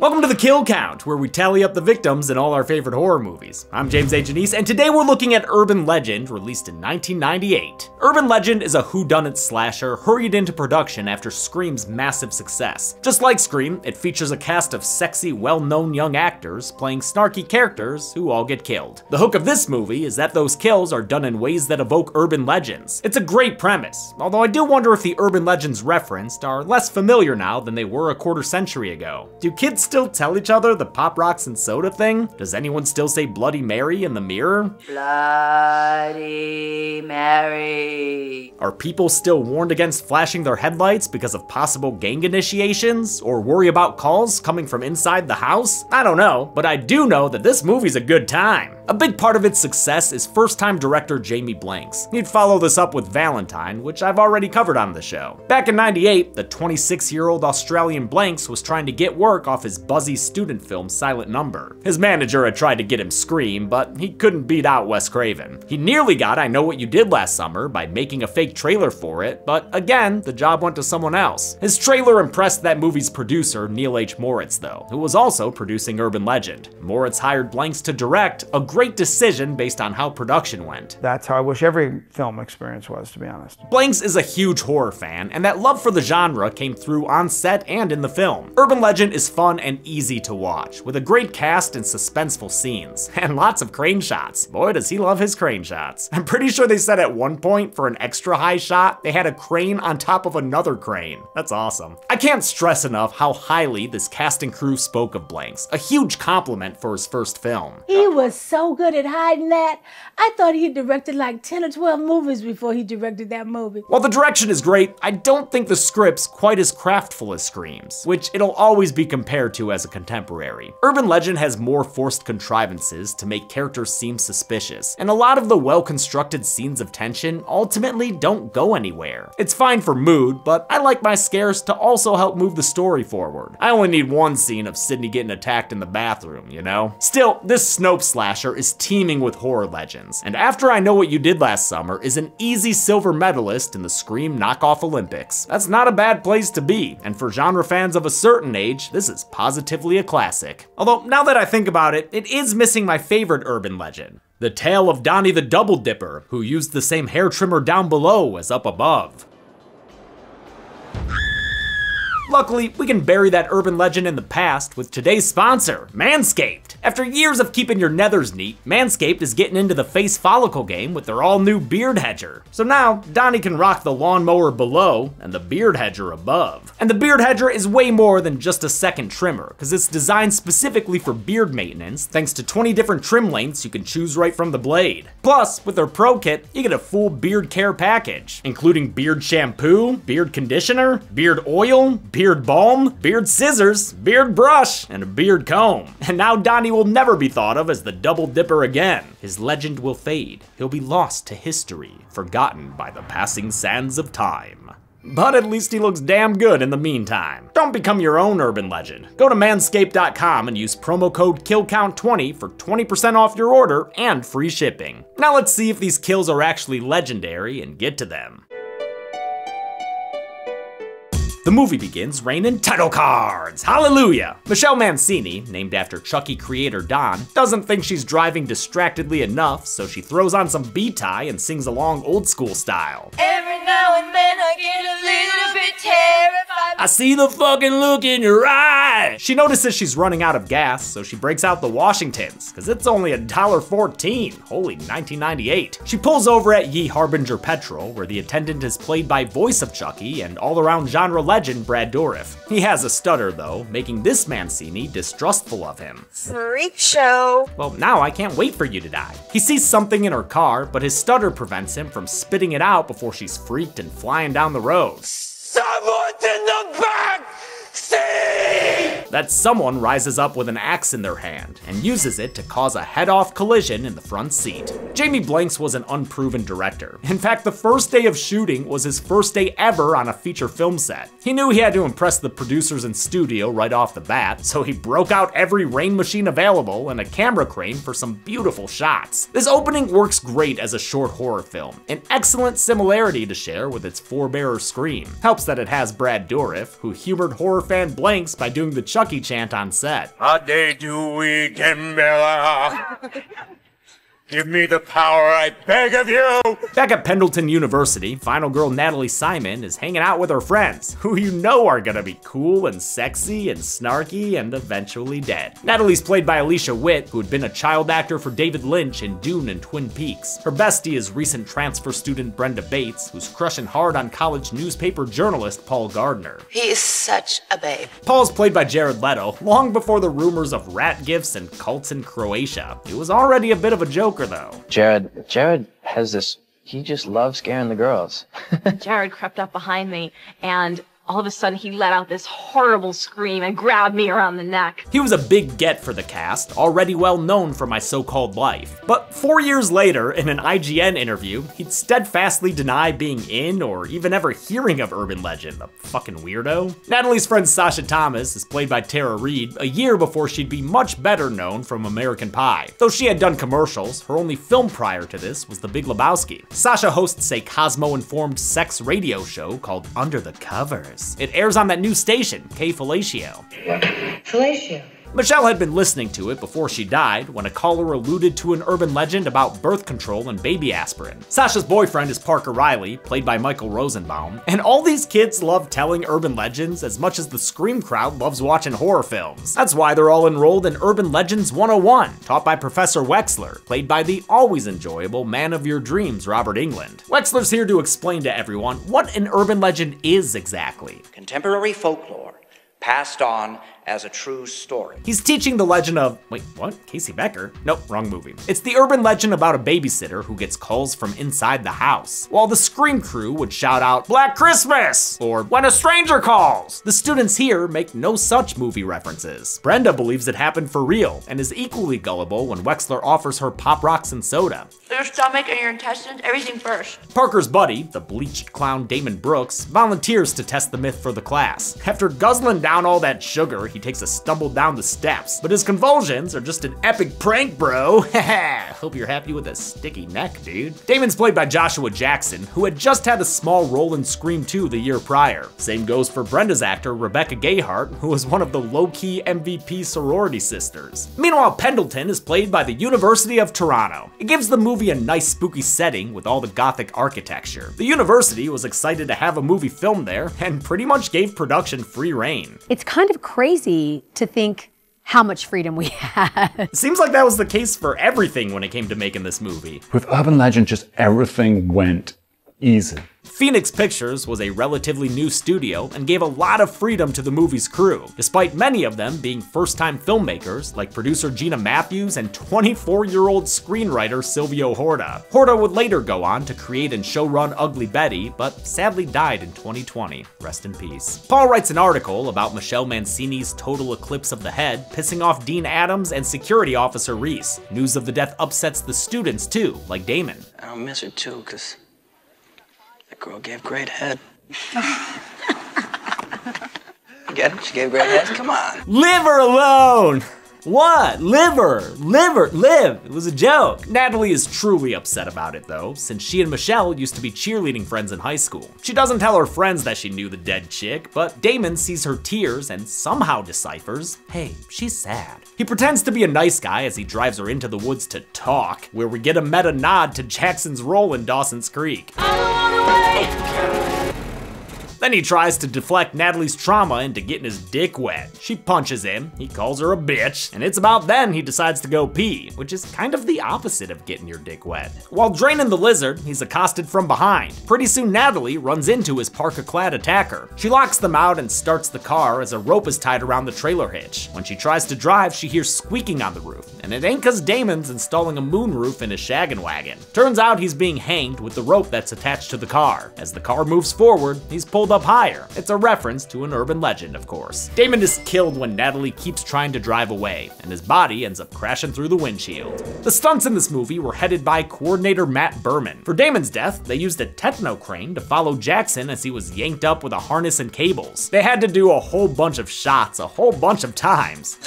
Welcome to the Kill Count, where we tally up the victims in all our favorite horror movies. I'm James A. Janisse, and today we're looking at Urban Legend, released in 1998. Urban Legend is a whodunit slasher hurried into production after Scream's massive success. Just like Scream, it features a cast of sexy, well-known young actors playing snarky characters who all get killed. The hook of this movie is that those kills are done in ways that evoke urban legends. It's a great premise, although I do wonder if the urban legends referenced are less familiar now than they were a quarter century ago. Do kids still tell each other the Pop Rocks and Soda thing? Does anyone still say Bloody Mary in the mirror? Bloody Mary. Are people still warned against flashing their headlights because of possible gang initiations? Or worry about calls coming from inside the house? I don't know, but I do know that this movie's a good time. A big part of its success is first-time director Jamie Blanks. He'd follow this up with Valentine, which I've already covered on the show. Back in 98, the 26-year-old Australian Blanks was trying to get work off his buzzy student film Silent Number. His manager had tried to get him Scream, but he couldn't beat out Wes Craven. He nearly got I Know What You Did Last Summer by making a fake trailer for it, but again, the job went to someone else. His trailer impressed that movie's producer, Neil H. Moritz, though, who was also producing Urban Legend. Moritz hired Blanks to direct, a great decision based on how production went. That's how I wish every film experience was, to be honest. Blanks is a huge horror fan, and that love for the genre came through on set and in the film. Urban Legend is fun and easy to watch, with a great cast and suspenseful scenes, and lots of crane shots. Boy, does he love his crane shots. I'm pretty sure they said at one point, for an extra high shot, they had a crane on top of another crane. That's awesome. I can't stress enough how highly this cast and crew spoke of Blanks, a huge compliment for his first film. He was so good at hiding that. I thought he directed like 10 or 12 movies before he directed that movie. While the direction is great, I don't think the script's quite as craftful as Scream's, which it'll always be compared to as a contemporary. Urban Legend has more forced contrivances to make characters seem suspicious, and a lot of the well-constructed scenes of tension ultimately don't go anywhere. It's fine for mood, but I like my scares to also help move the story forward. I only need one scene of Sidney getting attacked in the bathroom, you know? Still, this Snopes slasher is teeming with horror legends, and After I Know What You Did Last Summer is an easy silver medalist in the Scream knockoff Olympics. That's not a bad place to be, and for genre fans of a certain age, this is positively a classic. Although, now that I think about it, it is missing my favorite urban legend. The tale of Donnie the Double Dipper, who used the same hair trimmer down below as up above. Luckily, we can bury that urban legend in the past with today's sponsor, Manscaped. After years of keeping your nethers neat, Manscaped is getting into the face follicle game with their all-new beard hedger. So now, Donnie can rock the lawnmower below and the beard hedger above. And the beard hedger is way more than just a second trimmer, because it's designed specifically for beard maintenance, thanks to 20 different trim lengths you can choose right from the blade. Plus, with their Pro Kit, you get a full beard care package, including beard shampoo, beard conditioner, beard oil, balm, beard scissors, beard brush, and a beard comb. And now Donnie will never be thought of as the double dipper again. His legend will fade. He'll be lost to history, forgotten by the passing sands of time. But at least he looks damn good in the meantime. Don't become your own urban legend. Go to manscaped.com and use promo code KILLCOUNT20 for 20% off your order and free shipping. Now let's see if these kills are actually legendary and get to them. The movie begins raining title cards. Hallelujah! Michelle Mancini, named after Chucky creator Don, doesn't think she's driving distractedly enough, so she throws on some B-tie and sings along old school style. Every now and then I get a little bit terrified. I see the fucking look in your eye. She notices she's running out of gas, so she breaks out the Washingtons, cause it's only $1.14. Holy 1998. She pulls over at Ye Harbinger Petrol, where the attendant is played by voice of Chucky and all-around genre legend Brad Dourif. He has a stutter though, making this Mancini distrustful of him. Freak show. Well, now I can't wait for you to die. He sees something in her car, but his stutter prevents him from spitting it out before she's freaked and flying down the road. Someone's in the back seat. That someone rises up with an axe in their hand and uses it to cause a head-off collision in the front seat. Jamie Blanks was an unproven director. In fact, the first day of shooting was his first day ever on a feature film set. He knew he had to impress the producers and studio right off the bat, so he broke out every rain machine available and a camera crane for some beautiful shots. This opening works great as a short horror film, an excellent similarity to share with its forebearer Scream. Helps that it has Brad Dourif, who humored horror fan Blanks by doing the Chucky chant on set. A day do we Bella. Give me the power, I beg of you! Back at Pendleton University, final girl Natalie Simon is hanging out with her friends, who you know are gonna be cool and sexy and snarky and eventually dead. Natalie's played by Alicia Witt, who had been a child actor for David Lynch in Dune and Twin Peaks. Her bestie is recent transfer student Brenda Bates, who's crushing hard on college newspaper journalist Paul Gardner. He is such a babe. Paul's played by Jared Leto, long before the rumors of rat gifts and cults in Croatia. It was already a bit of a joker though. Jared, Jared has this. He just loves scaring the girls. Jared crept up behind me and all of a sudden he let out this horrible scream and grabbed me around the neck. He was a big get for the cast, already well known for My So-Called Life. But four years later, in an IGN interview, he'd steadfastly deny being in or even ever hearing of Urban Legend, the fucking weirdo. Natalie's friend Sasha Thomas is played by Tara Reid a year before she'd be much better known from American Pie. Though she had done commercials, her only film prior to this was The Big Lebowski. Sasha hosts a Cosmo-informed sex radio show called Under the Covers. It airs on that new station, K Fellatio. Fellatio. Michelle had been listening to it before she died when a caller alluded to an urban legend about birth control and baby aspirin. Sasha's boyfriend is Parker Riley, played by Michael Rosenbaum, and all these kids love telling urban legends as much as the Scream crowd loves watching horror films. That's why they're all enrolled in Urban Legends 101, taught by Professor Wexler, played by the always enjoyable man of your dreams, Robert Englund. Wexler's here to explain to everyone what an urban legend is exactly. Contemporary folklore passed on as a true story. He's teaching the legend of, wait, what? Casey Becker? Nope, wrong movie. It's the urban legend about a babysitter who gets calls from inside the house. While the Scream crew would shout out, Black Christmas! Or When a Stranger Calls! The students here make no such movie references. Brenda believes it happened for real, and is equally gullible when Wexler offers her pop rocks and soda. Your stomach and your intestines, everything first. Parker's buddy, the bleached clown Damon Brooks, volunteers to test the myth for the class. After guzzling down all that sugar, he takes a stumble down the steps, but his convulsions are just an epic prank, bro. Hope you're happy with a sticky neck, dude. Damon's played by Joshua Jackson, who had just had a small role in Scream 2 the year prior. Same goes for Brenda's actor, Rebecca Gayheart, who was one of the low-key MVP sorority sisters. Meanwhile, Pendleton is played by the University of Toronto. It gives the movie a nice spooky setting with all the gothic architecture. The university was excited to have a movie filmed there and pretty much gave production free reign. It's kind of crazy to think how much freedom we had. It seems like that was the case for everything when it came to making this movie. With Urban Legend, just everything went easy. Phoenix Pictures was a relatively new studio and gave a lot of freedom to the movie's crew, despite many of them being first-time filmmakers like producer Gina Matthews and 24-year-old screenwriter Silvio Horta. Horta would later go on to create and showrun Ugly Betty, but sadly died in 2020. Rest in peace. Paul writes an article about Michelle Mancini's total eclipse of the head, pissing off Dean Adams and security officer Reese. News of the death upsets the students too, like Damon. I don't miss her too, because that girl gave great head. You Get it? She gave great head. Come on. Live her alone! What? Liver! Liver! Live! It was a joke. Natalie is truly upset about it though, since she and Michelle used to be cheerleading friends in high school. She doesn't tell her friends that she knew the dead chick, but Damon sees her tears and somehow deciphers, hey, she's sad. He pretends to be a nice guy as he drives her into the woods to talk, where we get a meta nod to Jackson's role in Dawson's Creek away! Then he tries to deflect Natalie's trauma into getting his dick wet. She punches him, he calls her a bitch, and it's about then he decides to go pee, which is kind of the opposite of getting your dick wet. While draining the lizard, he's accosted from behind. Pretty soon Natalie runs into his parka-clad attacker. She locks them out and starts the car as a rope is tied around the trailer hitch. When she tries to drive, she hears squeaking on the roof, and it ain't cause Damon's installing a moonroof in his shaggin' wagon. Turns out he's being hanged with the rope that's attached to the car. As the car moves forward, he's pulled up higher. It's a reference to an urban legend, of course. Damon is killed when Natalie keeps trying to drive away, and his body ends up crashing through the windshield. The stunts in this movie were headed by coordinator Matt Berman. For Damon's death, they used a techno crane to follow Jackson as he was yanked up with a harness and cables. They had to do a whole bunch of shots a whole bunch of times.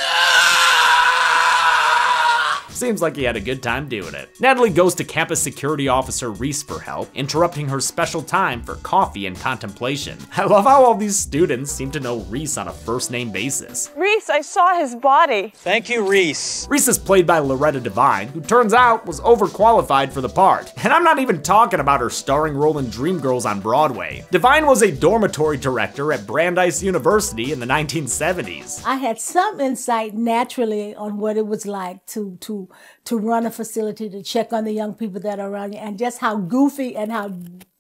Seems like he had a good time doing it. Natalie goes to campus security officer Reese for help, interrupting her special time for coffee and contemplation. I love how all these students seem to know Reese on a first name basis. Reese, I saw his body. Thank you, Reese. Reese is played by Loretta Devine, who turns out was overqualified for the part. And I'm not even talking about her starring role in Dreamgirls on Broadway. Devine was a dormitory director at Brandeis University in the 1970s. I had some insight naturally on what it was like to to to run a facility to check on the young people that are around you and just how goofy and how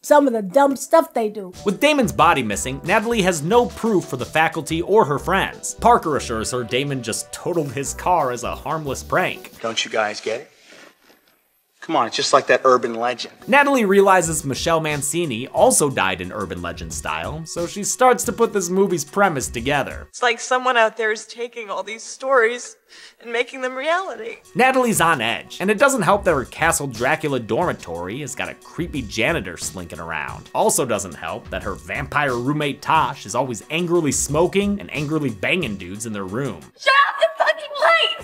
some of the dumb stuff they do. With Damon's body missing, Natalie has no proof for the faculty or her friends. Parker assures her Damon just totaled his car as a harmless prank. Don't you guys get it? Come on, it's just like that urban legend. Natalie realizes Michelle Mancini also died in urban legend style, so she starts to put this movie's premise together. It's like someone out there is taking all these stories and making them reality. Natalie's on edge, and it doesn't help that her Castle Dracula dormitory has got a creepy janitor slinking around. Also doesn't help that her vampire roommate Tosh is always angrily smoking and angrily banging dudes in their room. Shut off the fucking light!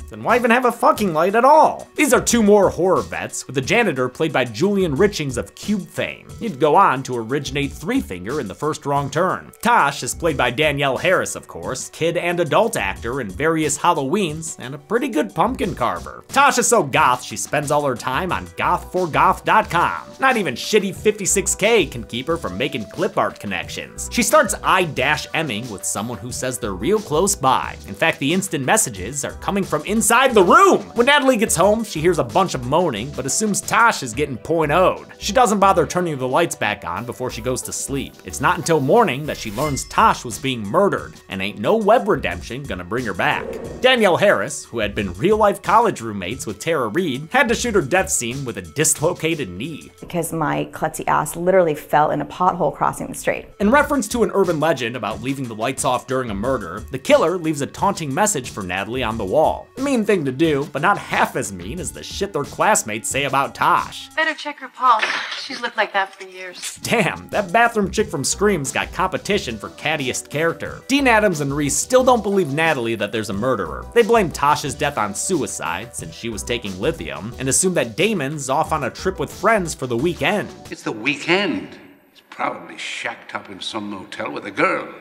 Then why even have a fucking light at all? These are two more horror vets, with the janitor played by Julian Richings of Cube fame. He'd go on to originate Three Finger in The First Wrong Turn. Tosh is played by Danielle Harris, of course, kid and adult actor in various Halloweens, and a pretty good pumpkin carver. Tosh is so goth she spends all her time on goth4goth.com. Not even shitty 56k can keep her from making clip art connections. She starts I-emming with someone who says they're real close by. In fact, the instant messages are coming from inside the room. When Natalie gets home, she hears a bunch of moaning, but assumes Tosh is getting point would She doesn't bother turning the lights back on before she goes to sleep. It's not until morning that she learns Tosh was being murdered, and ain't no web redemption gonna bring her back. Danielle Harris, who had been real-life college roommates with Tara Reid, had to shoot her death scene with a dislocated knee. Because my klutzy ass literally fell in a pothole crossing the street. In reference to an urban legend about leaving the lights off during a murder, the killer leaves a taunting message for Natalie on the wall. A mean thing to do, but not half as mean as the shit their classmates say about Tosh. Better check her pulse. She's looked like that for years. Damn, that bathroom chick from Scream's got competition for cattiest character. Dean Adams and Reese still don't believe Natalie that there's a murderer. They blame Tosh's death on suicide since she was taking lithium, and assume that Damon's off on a trip with friends for the weekend. It's the weekend. He's probably shacked up in some motel with a girl,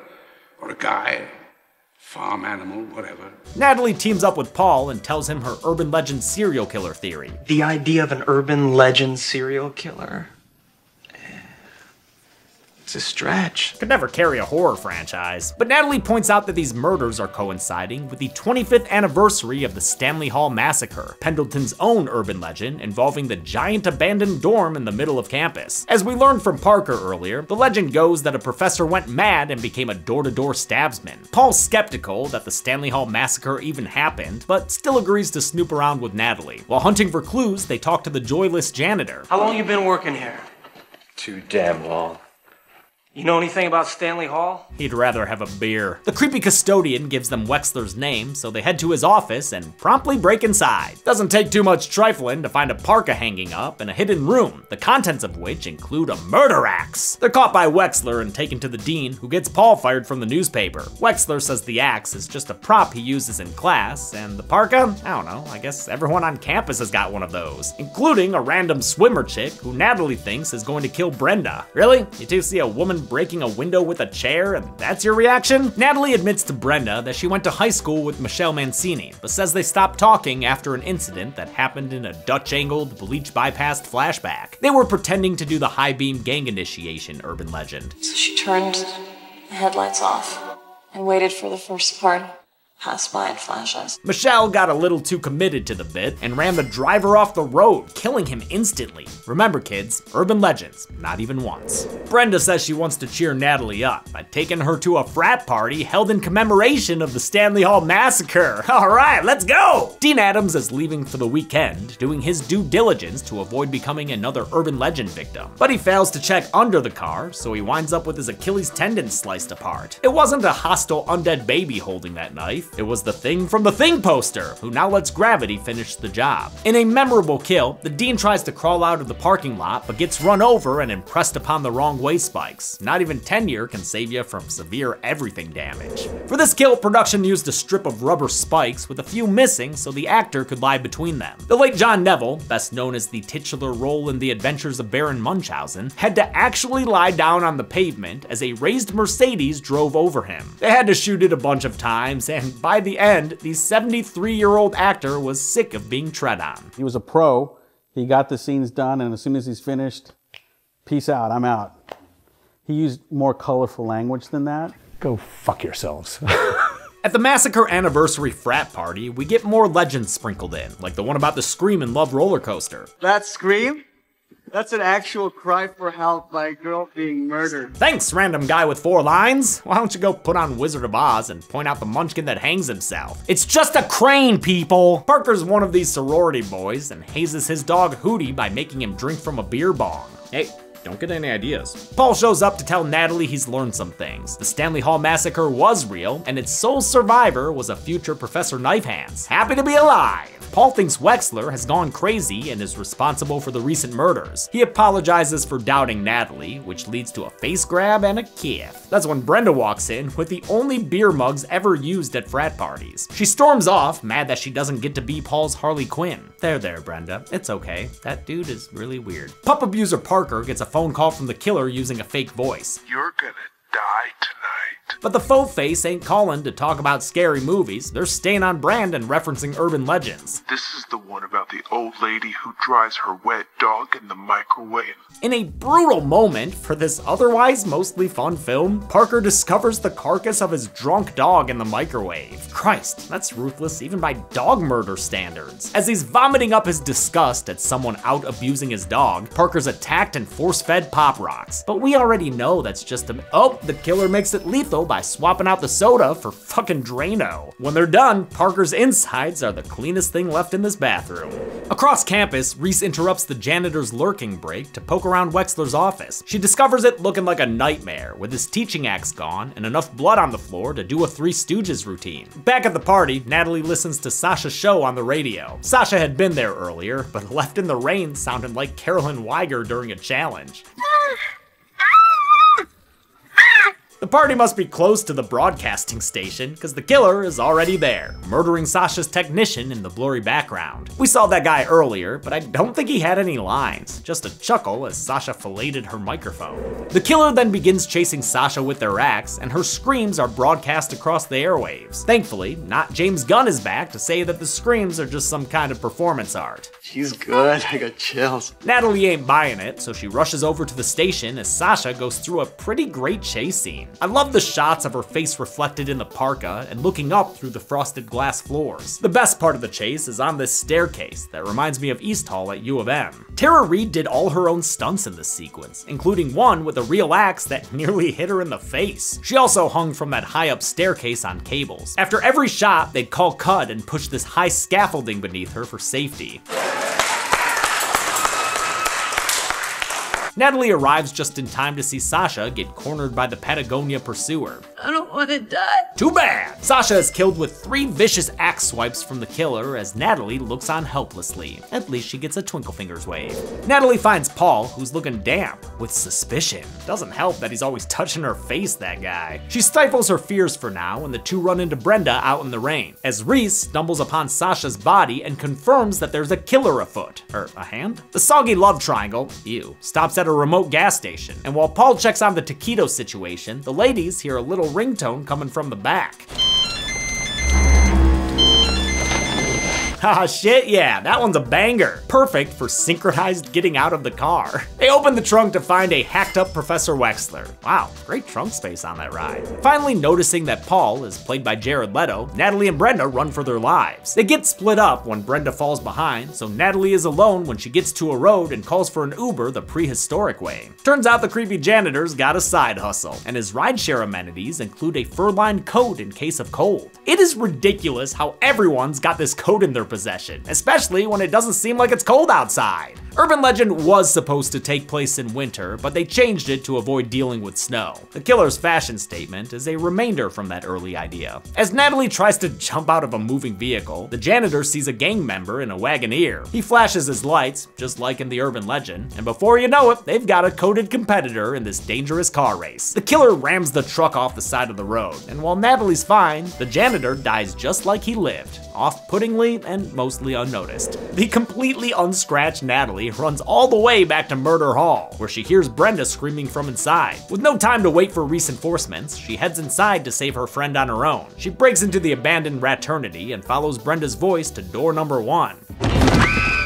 or a guy, farm animal, whatever. Natalie teams up with Paul and tells him her urban legend serial killer theory. The idea of an urban legend serial killer. It's a stretch. Could never carry a horror franchise. But Natalie points out that these murders are coinciding with the 25th anniversary of the Stanley Hall Massacre, Pendleton's own urban legend involving the giant abandoned dorm in the middle of campus. As we learned from Parker earlier, the legend goes that a professor went mad and became a door-to-door stabsman. Paul's skeptical that the Stanley Hall Massacre even happened, but still agrees to snoop around with Natalie. While hunting for clues, they talk to the joyless janitor. How long you been working here? Too damn long. You know anything about Stanley Hall? He'd rather have a beer. The creepy custodian gives them Wexler's name, so they head to his office and promptly break inside. Doesn't take too much trifling to find a parka hanging up in a hidden room, the contents of which include a murder axe. They're caught by Wexler and taken to the dean, who gets Paul fired from the newspaper. Wexler says the axe is just a prop he uses in class, and the parka? I don't know, I guess everyone on campus has got one of those, including a random swimmer chick who Natalie thinks is going to kill Brenda. Really? You two see a woman breaking a window with a chair and that's your reaction? Natalie admits to Brenda that she went to high school with Michelle Mancini, but says they stopped talking after an incident that happened in a Dutch-angled, bleach-bypassed flashback. They were pretending to do the high beam gang initiation urban legend. So she turned the headlights off and waited for the first part by flashes. Michelle got a little too committed to the bit and ran the driver off the road, killing him instantly. Remember kids, urban legends, not even once. Brenda says she wants to cheer Natalie up by taking her to a frat party held in commemoration of the Stanley Hall Massacre. All right, let's go! Dean Adams is leaving for the weekend, doing his due diligence to avoid becoming another urban legend victim. But he fails to check under the car, so he winds up with his Achilles tendon sliced apart. It wasn't a hostile undead baby holding that knife, it was the thing from the Thing poster, who now lets Gravity finish the job. In a memorable kill, the Dean tries to crawl out of the parking lot, but gets run over and impressed upon the wrong way spikes. Not even tenure can save you from severe everything damage. For this kill, production used a strip of rubber spikes with a few missing so the actor could lie between them. The late John Neville, best known as the titular role in The Adventures of Baron Munchausen, had to actually lie down on the pavement as a raised Mercedes drove over him. They had to shoot it a bunch of times, and by the end, the 73 year old actor was sick of being tread on. He was a pro. He got the scenes done, and as soon as he's finished, peace out, I'm out. He used more colorful language than that. Go fuck yourselves. At the Massacre Anniversary frat party, we get more legends sprinkled in, like the one about the Scream and Love roller coaster. That scream? That's an actual cry for help by a girl being murdered. Thanks, random guy with four lines. Why don't you go put on Wizard of Oz and point out the munchkin that hangs himself? It's just a crane, people! Parker's one of these sorority boys and hazes his dog Hootie by making him drink from a beer bong. Hey, don't get any ideas. Paul shows up to tell Natalie he's learned some things. The Stanley Hall massacre was real, and its sole survivor was a future Professor Knifehands. Happy to be alive! Paul thinks Wexler has gone crazy and is responsible for the recent murders. He apologizes for doubting Natalie, which leads to a face grab and a kiss. That's when Brenda walks in with the only beer mugs ever used at frat parties. She storms off, mad that she doesn't get to be Paul's Harley Quinn. There, there, Brenda. It's okay. That dude is really weird. Pup abuser Parker gets a phone call from the killer using a fake voice. You're gonna die tonight. But the faux face ain't calling to talk about scary movies. They're staying on brand and referencing urban legends. This is the one about the old lady who dries her wet dog in the microwave. In a brutal moment for this otherwise mostly fun film, Parker discovers the carcass of his drunk dog in the microwave. Christ, that's ruthless even by dog murder standards. As he's vomiting up his disgust at someone out abusing his dog, Parker's attacked and force-fed Pop Rocks. But we already know that's just a- Oh, the killer makes it lethal by swapping out the soda for fucking Drano. When they're done, Parker's insides are the cleanest thing left in this bathroom. Across campus, Reese interrupts the janitor's lurking break to poke around Wexler's office. She discovers it looking like a nightmare, with his teaching axe gone and enough blood on the floor to do a Three Stooges routine. Back at the party, Natalie listens to Sasha's show on the radio. Sasha had been there earlier, but left in the rain sounded like Carolyn Weiger during a challenge. Ah, The party must be close to the broadcasting station, because the killer is already there, murdering Sasha's technician in the blurry background. We saw that guy earlier, but I don't think he had any lines, just a chuckle as Sasha filleted her microphone. The killer then begins chasing Sasha with their axe, and her screams are broadcast across the airwaves. Thankfully, not James Gunn is back to say that the screams are just some kind of performance art. She's good. I got chills. Natalie ain't buying it, so she rushes over to the station as Sasha goes through a pretty great chase scene. I love the shots of her face reflected in the parka and looking up through the frosted glass floors. The best part of the chase is on this staircase that reminds me of East Hall at U of M. Tara Reid did all her own stunts in this sequence, including one with a real axe that nearly hit her in the face. She also hung from that high up staircase on cables. After every shot, they'd call cut and push this high scaffolding beneath her for safety. Natalie arrives just in time to see Sasha get cornered by the Patagonia pursuer. I don't want to die. Too bad! Sasha is killed with three vicious axe swipes from the killer as Natalie looks on helplessly. At least she gets a Twinkle Fingers wave. Natalie finds Paul, who's looking damp, with suspicion. Doesn't help that he's always touching her face, that guy. She stifles her fears for now, and the two run into Brenda out in the rain. As Reese stumbles upon Sasha's body and confirms that there's a killer afoot. Or a hand? The soggy love triangle, ew, stops at a remote gas station. And while Paul checks on the taquito situation, the ladies hear a little ringtone coming from the back. Ah, shit, yeah, that one's a banger. Perfect for synchronized getting out of the car. They open the trunk to find a hacked up Professor Wexler. Wow, great trunk space on that ride. Finally noticing that Paul is played by Jared Leto, Natalie and Brenda run for their lives. They get split up when Brenda falls behind, so Natalie is alone when she gets to a road and calls for an Uber the prehistoric way. Turns out the creepy janitor's got a side hustle, and his rideshare amenities include a fur-lined coat in case of cold. It is ridiculous how everyone's got this coat in their possession, especially when it doesn't seem like it's cold outside. Urban Legend was supposed to take place in winter, but they changed it to avoid dealing with snow. The killer's fashion statement is a remainder from that early idea. As Natalie tries to jump out of a moving vehicle, the janitor sees a gang member in a Wagoneer. He flashes his lights, just like in the urban legend, and before you know it, they've got a coded competitor in this dangerous car race. The killer rams the truck off the side of the road, and while Natalie's fine, the janitor dies just like he lived, off-puttingly and mostly unnoticed. The completely unscratched Natalie runs all the way back to Murder Hall, where she hears Brenda screaming from inside. With no time to wait for reinforcements, she heads inside to save her friend on her own. She breaks into the abandoned Raternity and follows Brenda's voice to door number one.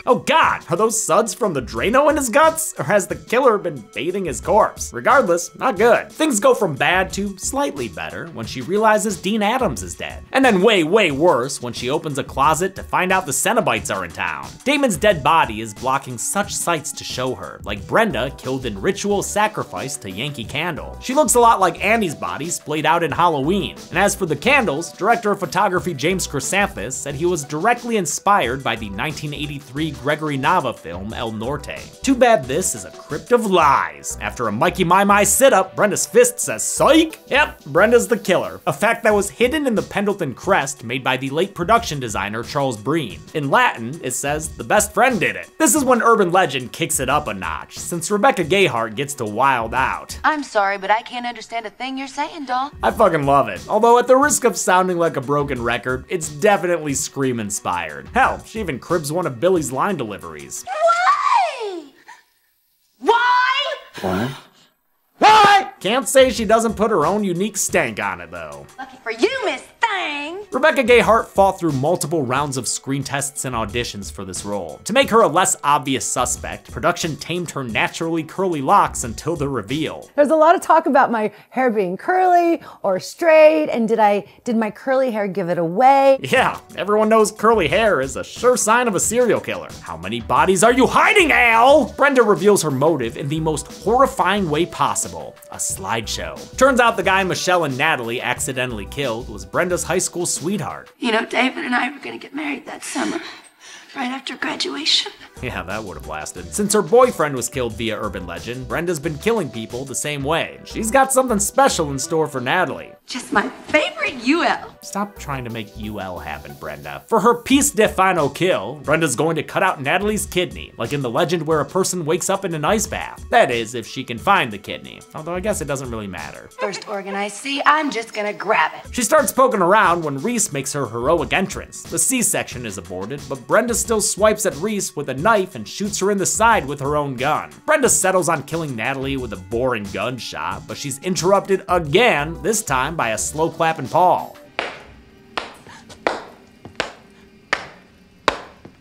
Oh god, are those suds from the Drano in his guts? Or has the killer been bathing his corpse? Regardless, not good. Things go from bad to slightly better when she realizes Dean Adams is dead. And then way, way worse when she opens a closet to find out the Cenobites are in town. Damon's dead body is blocking such sights to show her, like Brenda killed in ritual sacrifice to Yankee Candle. She looks a lot like Annie's body splayed out in Halloween. And as for the candles, director of photography James Chressanthis said he was directly inspired by the 1983 Gregory Nava film El Norte. Too bad this is a crypt of lies. After a Mikey My My sit-up, Brenda's fist says psych! Yep, Brenda's the killer. A fact that was hidden in the Pendleton crest made by the late production designer Charles Breen. In Latin, it says the best friend did it. This is when urban legend kicks it up a notch, since Rebecca Gayheart gets to wild out. I'm sorry, but I can't understand a thing you're saying, doll. I fucking love it. Although at the risk of sounding like a broken record, it's definitely Scream inspired. Hell, she even cribs one of Billy's line deliveries. Why? Why? What? Why? Can't say she doesn't put her own unique stank on it though. Lucky for you, Miss Thing. Rebecca Gayheart fought through multiple rounds of screen tests and auditions for this role. To make her a less obvious suspect, production tamed her naturally curly locks until the reveal. There's a lot of talk about my hair being curly or straight, and did I did my curly hair give it away? Yeah, everyone knows curly hair is a sure sign of a serial killer. How many bodies are you hiding, Al? Brenda reveals her motive in the most horrifying way possible, a slideshow. Turns out the guy Michelle and Natalie accidentally killed was Brenda's high school sweetheart. You know, David and I were gonna get married that summer, right after graduation. Yeah, that would have lasted. Since her boyfriend was killed via urban legend, Brenda's been killing people the same way. She's got something special in store for Natalie. Just my favorite UL. Stop trying to make UL happen, Brenda. For her piece de final kill, Brenda's going to cut out Natalie's kidney, like in the legend where a person wakes up in an ice bath. That is, if she can find the kidney, although I guess it doesn't really matter. First organ I see, I'm just gonna grab it. She starts poking around when Reese makes her heroic entrance. The C-section is aborted, but Brenda still swipes at Reese with a knife and shoots her in the side with her own gun. Brenda settles on killing Natalie with a boring gunshot, but she's interrupted again, this time by a slow clapping Paul.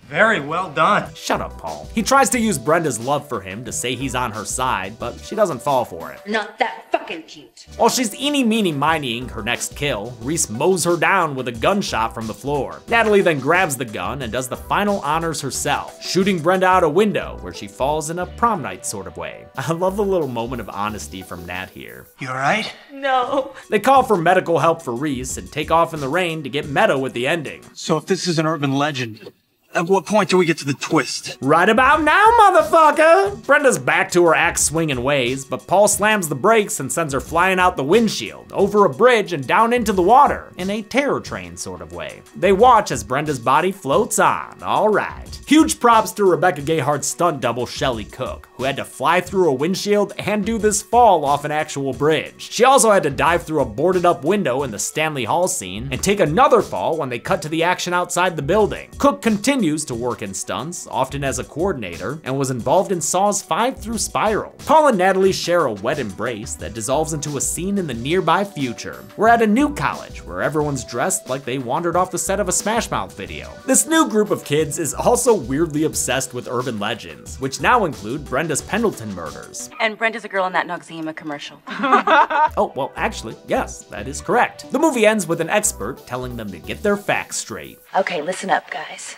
Very well done. Shut up, Paul. He tries to use Brenda's love for him to say he's on her side, but she doesn't fall for it. Not that fucking cute. While she's eeny meeny minying her next kill, Reese mows her down with a gunshot from the floor. Natalie then grabs the gun and does the final honors herself, shooting Brenda out a window where she falls in a prom night sort of way. I love the little moment of honesty from Nat here. You alright? No. They call for medical help for Reese and take off in the rain to get meta with the ending. So if this is an urban legend, at what point do we get to the twist? Right about now, motherfucker! Brenda's back to her axe swinging ways, but Paul slams the brakes and sends her flying out the windshield, over a bridge and down into the water, in a terror train sort of way. They watch as Brenda's body floats on, alright. Huge props to Rebecca Gayheart's stunt double Shelly Cook, who had to fly through a windshield and do this fall off an actual bridge. She also had to dive through a boarded up window in the Stanley Hall scene and take another fall when they cut to the action outside the building. Cook continues to work in stunts, often as a coordinator, and was involved in Saws 5 through Spiral. Paul and Natalie share a wet embrace that dissolves into a scene in the nearby future. We're at a new college where everyone's dressed like they wandered off the set of a Smash Mouth video. This new group of kids is also weirdly obsessed with urban legends, which now include Brenda's Pendleton murders. And Brenda's a girl in that Noxzema commercial. oh, well, actually, yes, that is correct. The movie ends with an expert telling them to get their facts straight. Okay, listen up, guys.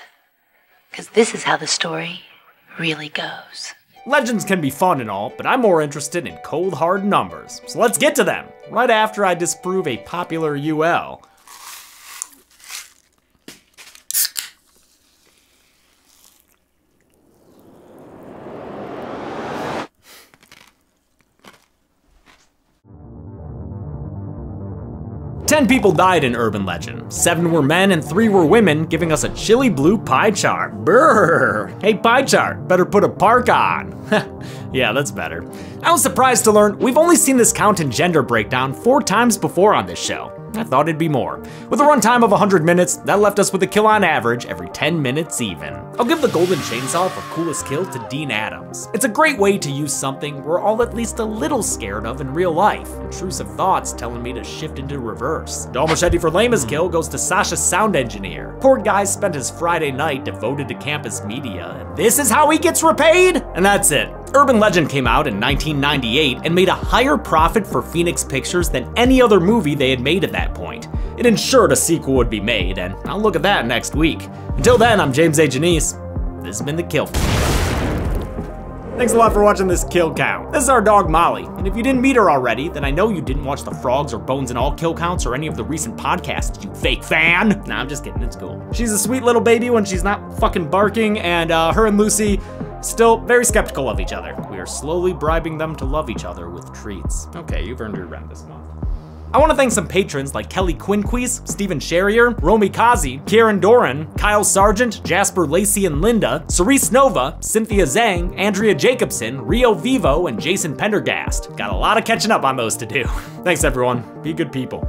Because this is how the story really goes. Legends can be fun and all, but I'm more interested in cold hard numbers. So let's get to them, right after I disprove a popular UL. Ten people died in Urban Legend. Seven were men and three were women, giving us a chilly blue pie chart. Brrr. Hey, pie chart, better put a park on. yeah, that's better. I was surprised to learn we've only seen this count and gender breakdown four times before on this show. I thought it'd be more. With a runtime of 100 minutes, that left us with a kill on average every 10 minutes even. I'll give the Golden Chainsaw for coolest kill to Dean Adams. It's a great way to use something we're all at least a little scared of in real life. Intrusive thoughts telling me to shift into reverse. Dull Machete for lamest kill goes to Sasha's sound engineer. Poor guy spent his Friday night devoted to campus media, and this is how he gets repaid? And that's it. Urban Legend came out in 1998 and made a higher profit for Phoenix Pictures than any other movie they had made at that point. It ensured a sequel would be made, and I'll look at that next week. Until then, I'm James A. Janisse. This has been The Kill. Thanks a lot for watching this kill count. This is our dog Molly, and if you didn't meet her already, then I know you didn't watch the Frogs or Bones and All kill counts or any of the recent podcasts, you fake fan. Nah, I'm just kidding, it's cool. She's a sweet little baby when she's not fucking barking, and uh, her and Lucy still very skeptical of each other. We are slowly bribing them to love each other with treats. Okay, you've earned your rent this month. I want to thank some patrons like Kelly Quinquis, Stephen Sherrier, Romy Kazi, Kieran Doran, Kyle Sargent, Jasper Lacey and Linda, Cerise Nova, Cynthia Zhang, Andrea Jacobson, Rio Vivo, and Jason Pendergast. Got a lot of catching up on those to do. Thanks everyone. Be good people.